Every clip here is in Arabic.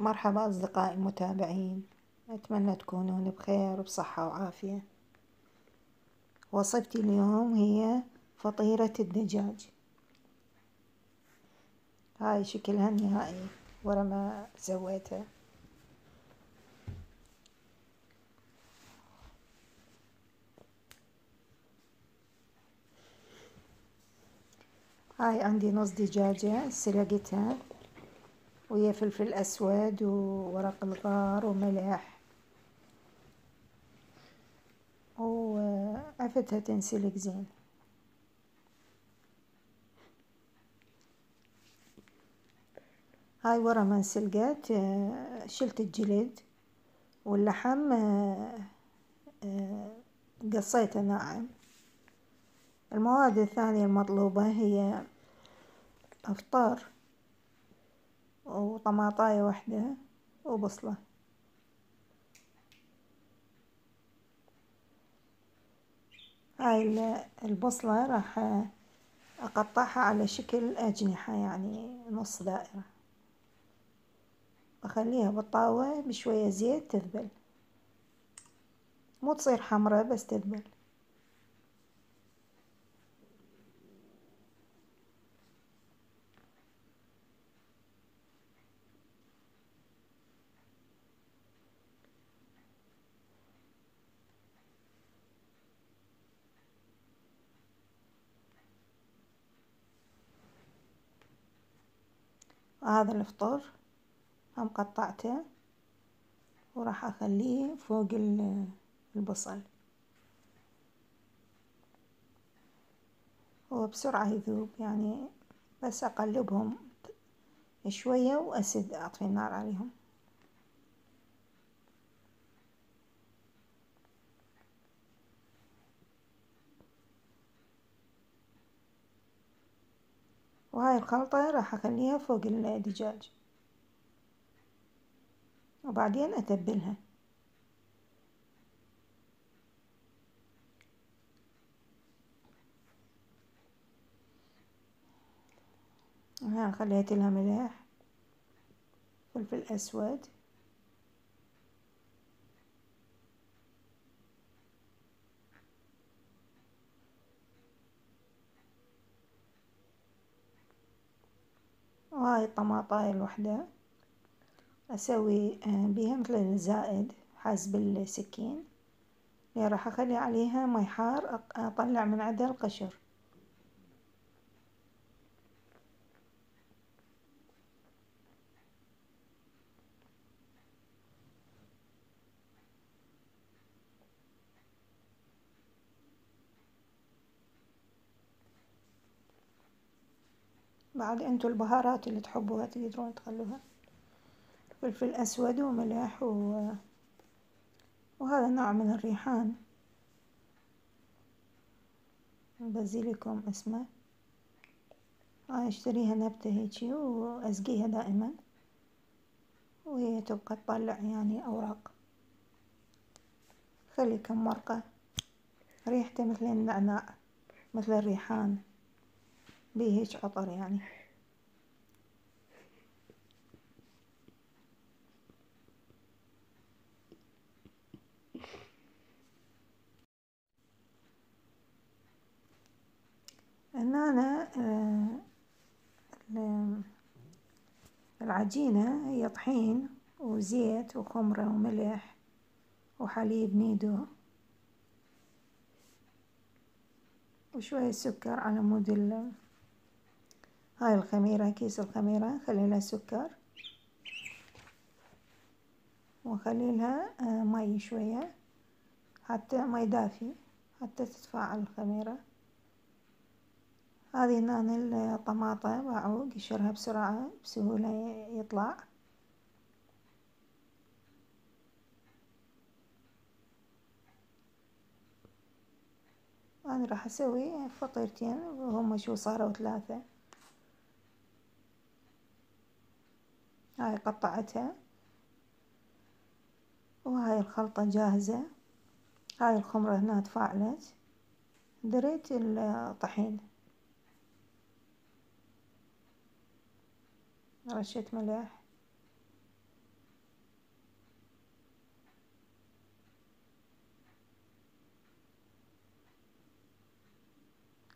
مرحبا أصدقائي المتابعين أتمنى تكونون بخير وبصحة وعافية. وصفتي اليوم هي فطيرة الدجاج. هاي شكلها النهائي ورا ما سويتها هاي عندي نص دجاجة سلقتها. ويا فلفل أسود وورق الغار وملح وعفتها تنسلق زين. هاي ورا ما انسلقت شلت الجلد واللحم قصيته ناعم. المواد الثانية المطلوبة هي أفطار وطماطاية واحدة وبصلة. هاي البصلة راح أقطعها على شكل أجنحة يعني نص دائرة. أخليها بالطاوة بشوية زيت تذبل. مو تصير حمرا بس تذبل. وهذا الفطور هم قطعته وراح أخليه فوق البصل. هو بسرعة يذوب يعني بس أقلبهم شوية وأسد أطفي النار عليهم. وهاي الخلطة راح أخليها فوق الدجاج وبعدين أتبلها. ها خليت لها ملح فلفل أسود. وهاي الطماطاية الوحدة. أسوي آه، بيها مثل الزائد حسب السكين. راح أخلي عليها مي حار أطلع من عندها القشر. بعد انتو البهارات اللي تحبوها تقدرون تخلوها. فلفل أسود وملح و... وهذا نوع من الريحان. بازيليكوم اسمه. هاي أشتريها نبتة هيجي وأسقيها دائما. وهي تبقى تطلع يعني أوراق. خلي كم مرقة. ريحته مثل النعناع مثل الريحان. بيه هيج عطر يعني. هنا آه، العجينة هي طحين وزيت وخمرة وملح وحليب نيدو وشوية سكر على مود هاي الخميرة كيس الخميرة خلي لها سكر. وخلي لها آه، مي شوية. حتى مي دافي حتى تتفاعل الخميرة. هذه نان الطماطة بعوق قشرها بسرعة بسهولة يطلع. أنا راح أسوي فطيرتين وهم شو صاروا ثلاثة. هاي قطعتها. وهاي الخلطة جاهزة. هاي الخمرة هنا تفاعلت. دريت الطحين. رشة ملح.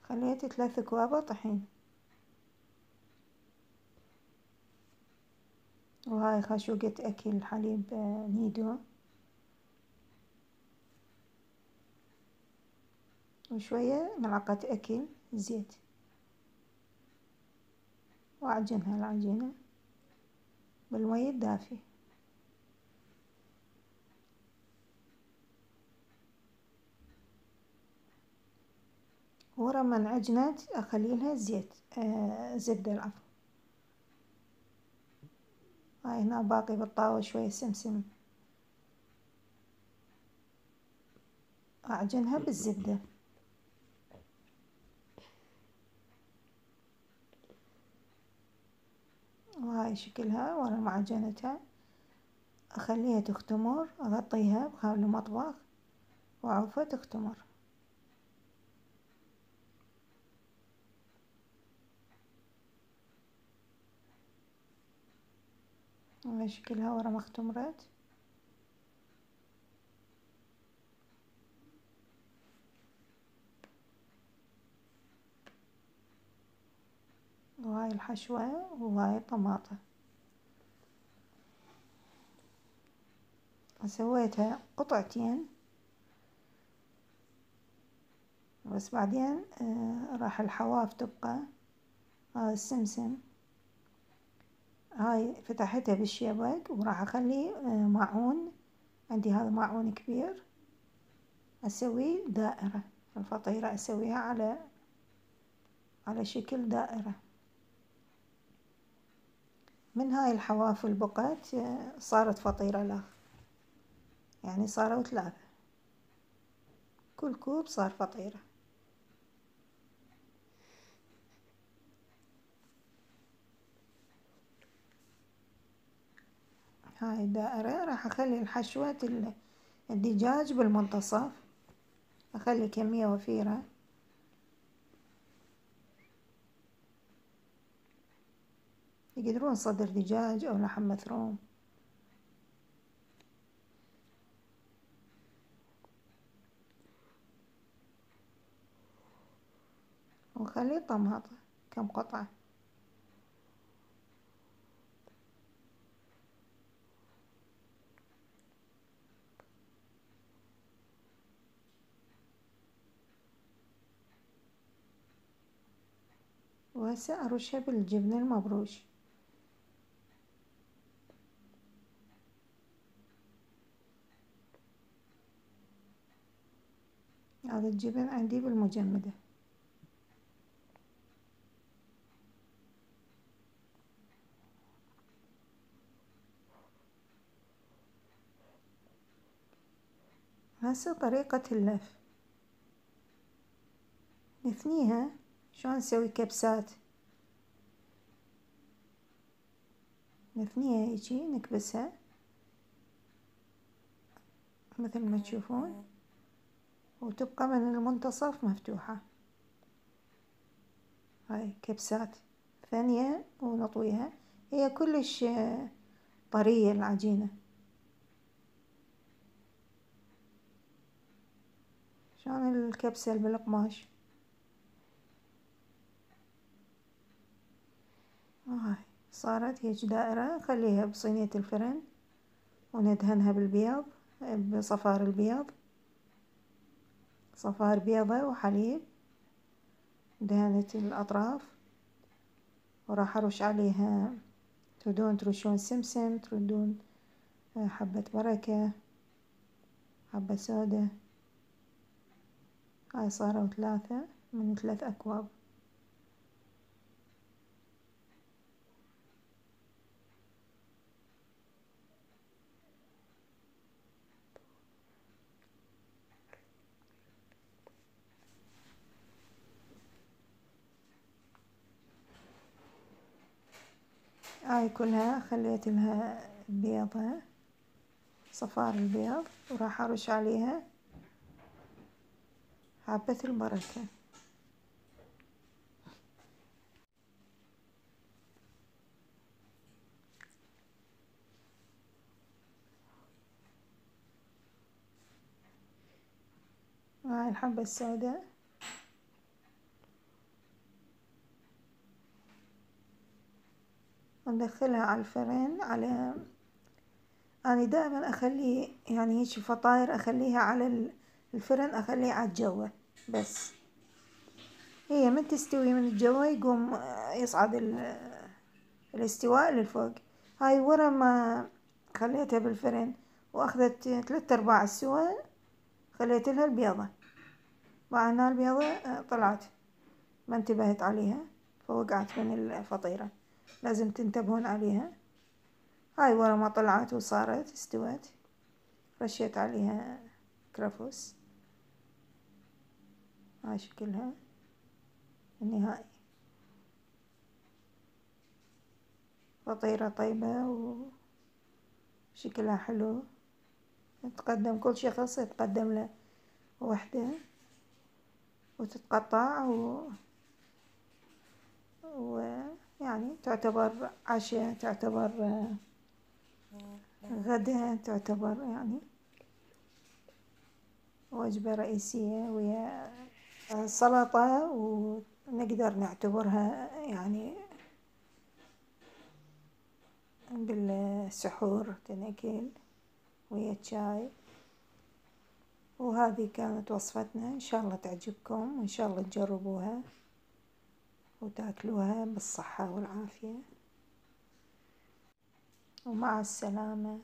خليت ثلاث كوابة طحين. وهاي خاشوقة أكل حليب آه، نيدو. وشوية ملعقة أكل زيت. وأعجنها العجينة بالمي الدافي ورا ما انعجنت أخليلها زيت آه زبدة العفو. هاي هنا باقي بالطاوة شوية سمسم. أعجنها بالزبدة. وهاي شكلها ورا ما عجنتها. أخليها تختمر أغطيها بخال المطبخ وأعوفها تختمر. شكلها ورا ما اختمرت وهاي الحشوة وهاي الطماطة. سويتها قطعتين. بس بعدين آه راح الحواف تبقى هذا السمسم. هاي فتحتها بالشبك وراح أخلي آه معون عندي هذا معون كبير. أسوي دائرة. الفطيرة أسويها على على شكل دائرة. من هاي الحواف البقت صارت فطيرة له يعني صاروا ثلاثة كل كوب صار فطيرة. هاي الدائرة راح أخلي الحشوة الدجاج بالمنتصف. أخلي كمية وفيرة. يقدرون صدر دجاج أو لحم مفروم. وخلي طماطة كم قطعة. وهسه أرشها بالجبن المبروش. هذا الجبن عندي بالمجمدة. هسه طريقة اللف. نثنيها. شلون نسوي كبسات؟ نثنيها هيجي نكبسها. مثل ما تشوفون. وتبقى من المنتصف مفتوحة. هاي كبسات ثانية ونطويها. هي كلش طرية العجينة. شلون الكبسة بالقماش هاي صارت هيج دائرة نخليها بصينية الفرن وندهنها بالبيض بصفار البيض. صفار بيضة وحليب. دهنت الأطراف. وراح أرش عليها تريدون ترشون سمسم تريدون حبة بركة حبة سودة. هاي صاروا ثلاثة من ثلاث أكواب. هاي كلها خليت لها بيضة صفار البيض وراح أرش عليها. حبة البركة. وهاي الحبة السوداء. وندخلها على الفرن على أنا دائما أخلي يعني هيجي فطاير أخليها على الفرن أخليها على الجوة بس. هي من تستوي من الجوة يقوم يصعد الاستواء للفوق. هاي ورا ما خليتها بالفرن وأخذت ثلاث أرباع السوا خليت لها البيضة. مع البيضة طلعت ما انتبهت عليها فوقعت من الفطيرة. لازم تنتبهون عليها. هاي ورا ما طلعت وصارت استوت. رشيت عليها كرفس هاي شكلها النهائي. فطيرة طيبة وشكلها حلو. تقدم كل شخص يتقدم له وحدة. وتتقطع و... ويعني تعتبر عشاء تعتبر غدا تعتبر يعني وجبة رئيسية ويا سلطة ونقدر نعتبرها يعني بالسحور تنأكل ويا الشاي وهذه كانت وصفتنا. إن شاء الله تعجبكم وإن شاء الله تجربوها. وتاكلوها بالصحة والعافية. ومع السلامة.